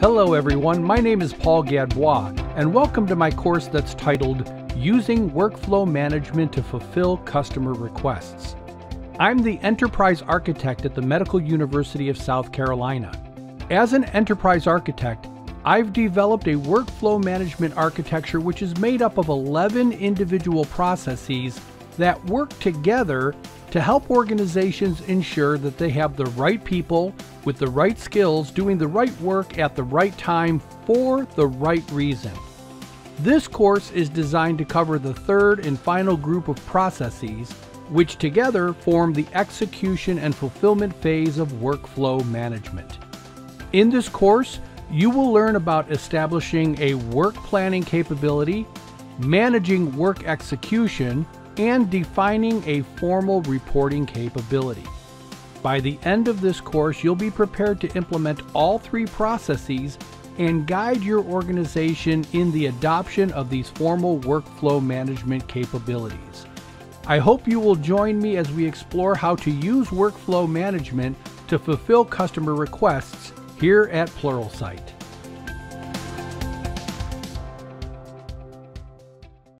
Hello everyone, my name is Paul Gadbois, and welcome to my course that's titled Using Workflow Management to Fulfill Customer Requests. I'm the Enterprise Architect at the Medical University of South Carolina. As an Enterprise Architect, I've developed a workflow management architecture which is made up of 11 individual processes that work together to help organizations ensure that they have the right people with the right skills doing the right work at the right time for the right reason. This course is designed to cover the third and final group of processes, which together form the execution and fulfillment phase of workflow management. In this course, you will learn about establishing a work planning capability, managing work execution, and defining a formal reporting capability. By the end of this course, you'll be prepared to implement all three processes and guide your organization in the adoption of these formal workflow management capabilities. I hope you will join me as we explore how to use workflow management to fulfill customer requests here at Pluralsight.